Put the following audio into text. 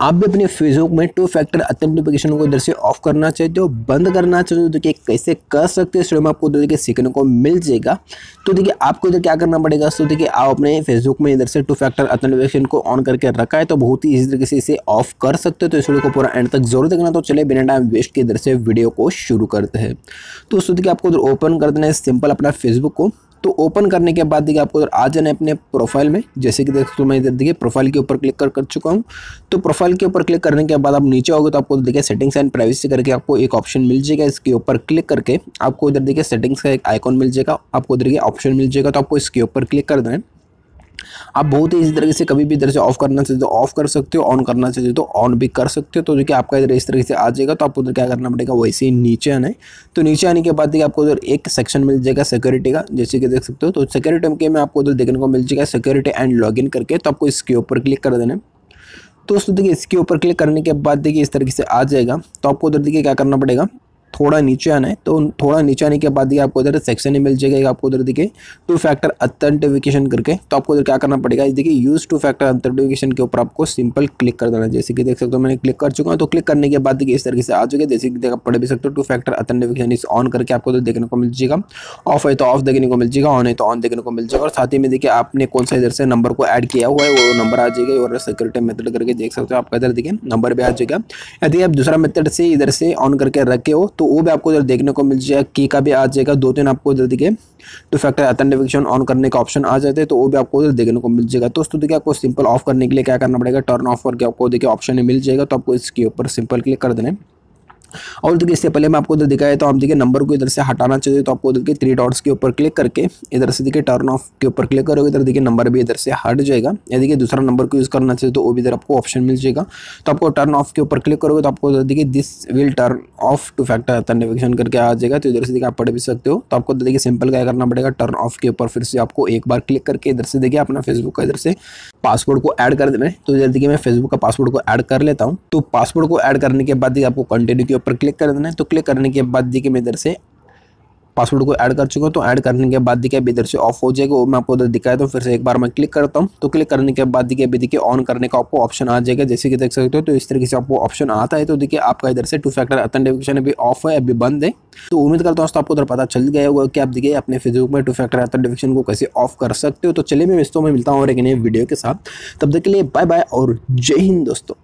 आप भी अपने फेसबुक में टू फैक्टर अथेंटिफिकेशन को इधर से ऑफ़ करना चाहते हो, बंद करना चाहते हो तो देखिए कैसे कर सकते हो में आपको देखिए सीखने को मिल जाएगा। तो देखिए आपको इधर क्या करना पड़ेगा? तो देखिए आप अपने फेसबुक में इधर से टू फैक्टर अथेंटिफिकेशन को ऑन करके रखा है तो बहुत ही इसी तरीके से इसे ऑफ़ कर सकते हो। तो इस वीडियो को पूरा एंड तक ज़रूर देखना। तो चले बिना टाइम वेस्ट के इधर से वीडियो को शुरू करते हैं। तो दोस्तों देखिए आपको इधर ओपन कर देना है सिंपल अपना फेसबुक को। तो ओपन करने के बाद देखिए आपको आ जाना है अपने प्रोफ़ाइल में। जैसे कि देखो, मैं इधर देखिए प्रोफ़ाइल के ऊपर क्लिक कर कर चुका हूँ। तो प्रोफ़ाइल के ऊपर क्लिक करने के बाद आप नीचे आओगे तो आपको देखिए सेटिंग्स एंड प्राइवेसी करके आपको एक ऑप्शन मिल जाएगा। इसके ऊपर क्लिक करके आपको इधर देखिए सेटिंग्स का एक आइकॉन मिल जाएगा। आपको इधर ऑप्शन मिल जाएगा तो आपको इसके ऊपर क्लिक कर देना है। आप बहुत ही इसी तरीके से कभी भी इधर से ऑफ़ करना चाहिए हो ऑफ़ कर सकते हो ऑन करना चाहिए तो ऑन भी कर सकते हो। तो देखिए, आपका इधर इस तरीके से आ जाएगा तो आपको उधर क्या करना पड़ेगा, वैसे ही नीचे आना है। तो नीचे आने के बाद देखिए, आपको उधर एक सेक्शन मिल जाएगा सिक्योरिटी का, जैसे कि देख सकते हो। तो सिक्योरिटी के में आपको उधर देखने को मिल जाएगा सिक्योरिटी एंड लॉग करके तो आपको इसके ऊपर क्लिक कर देना तो दोस्तों, देखिए, इसके ऊपर क्लिक करने के बाद देखिए, इस तरीके से आ जाएगा। तो आपको उधर देखिए क्या करना पड़ेगा थोड़ा नीचे आना है तो थोड़ा नीचे आने के बाद देखिए आपको इधर सेक्शन ही मिल जाएगा आपको उधर देखिए टू फैक्टर अथेंटिफिकेशन करके। तो आपको उधर क्या करना पड़ेगा देखिए यूज़ टू फैक्टर अथेंटिफिकेशन के ऊपर आपको सिंपल क्लिक कर देना जैसे कि देख सकते हो मैंने क्लिक कर चुका हूँ तो क्लिक करने के बाद देखिए इस तरीके से आ चुके जैसे कि आप पढ़ भी सकते हो टू फैक्टर अथेंटिफिकेशन इस ऑन करके आपको उधर देखने को मिल जाएगा। ऑफ़ है तो ऑफ़ देखने को मिल जाएगा ऑन है तो ऑन देखने को मिल जाएगा। और साथ ही में देखिए आपने कौन सा इधर से नंबर को ऐड किया हुआ है, वो नंबर आ जाएगा और सिक्योरिटी मेथड करके देख सकते हो आपका इधर देखिए नंबर भी आ जाएगा। यदि आप दूसरा मेथड से इधर से ऑन करके रखे हो तो वो भी आपको इधर देखने को मिल जाएगा के का भी आ जाएगा, दो तीन आपको इधर देखिए तो फैक्टर अथेंटिफिकेशन ऑन करने का ऑप्शन आ जाते हैं तो वो भी आपको इधर देखने को मिल जाएगा। तो दोस्तों देखिए आपको सिंपल ऑफ़ करने के लिए क्या करना पड़ेगा टर्न ऑफ़ करके आपको देखिए ऑप्शन मिल जाएगा तो आपको इसके ऊपर सिंपल क्लिक कर देना और देखिए इससे पहले मैं आपको इधर दिखाया तो आप देखिए नंबर को इधर से हटाना चाहिए तो आपको देखिए थ्री डॉट्स के ऊपर क्लिक करके इधर से देखिए टर्न ऑफ़ के ऊपर क्लिक करोगे, इधर देखिए नंबर भी इधर से हट जाएगा। या देखिए दूसरा नंबर को यूज़ करना चाहिए तो वो भी इधर आपको ऑप्शन मिल जाएगा। तो आपको टर्न ऑफ़ के ऊपर क्लिक करोगे तो आपको देखिए this will turn off two factor authentication करके आ जाएगा। तो इधर से देखिए आप पढ़ भी सकते हो। तो आपको देखिए सिंपल क्या करना पड़ेगा टर्न ऑफ़ के ऊपर फिर से आपको एक बार क्लिक करके इधर से देखिए अपना फेसबुक का इधर से पासवर्ड को ऐड कर देना तो इधर देखिए मैं फेसबुक का पासवर्ड को ऐड कर लेता हूँ। तो पासवर्ड को ऐड करने के बाद देखिए आपको कंटिन्यू के ऊपर क्लिक कर देना है तो क्लिक करने के बाद देखिए मैं इधर से पासवर्ड को ऐड कर चुका हूँ तो ऐड करने के बाद देखिए अभी इधर से ऑफ़ हो जाएगा, वो मैं आपको उधर दिखाया तो फिर से एक बार मैं क्लिक करता हूँ तो क्लिक करने के बाद देखिए अभी देखिए ऑन करने का आपको ऑप्शन आ जाएगा, जैसे कि देख सकते हो तो इस तरीके से आपको ऑप्शन आता है तो देखिए आपका इधर से टू फैक्टर अथेंटिफिकेशन अभी ऑफ़ है, अभी बंद है तो उम्मीद करता हूँ आपको उधर पता चल गया होगा कि आप देखिए अपने फेसबुक में टू फैक्टर अथेंटिफिकेशन को कैसे ऑफ़ कर सकते हो तो चलिए मैं दोस्तों में मिलता हूँ और एक नए वीडियो के साथ, तब तक लिए बाय बाय और जय हिंद दोस्तों।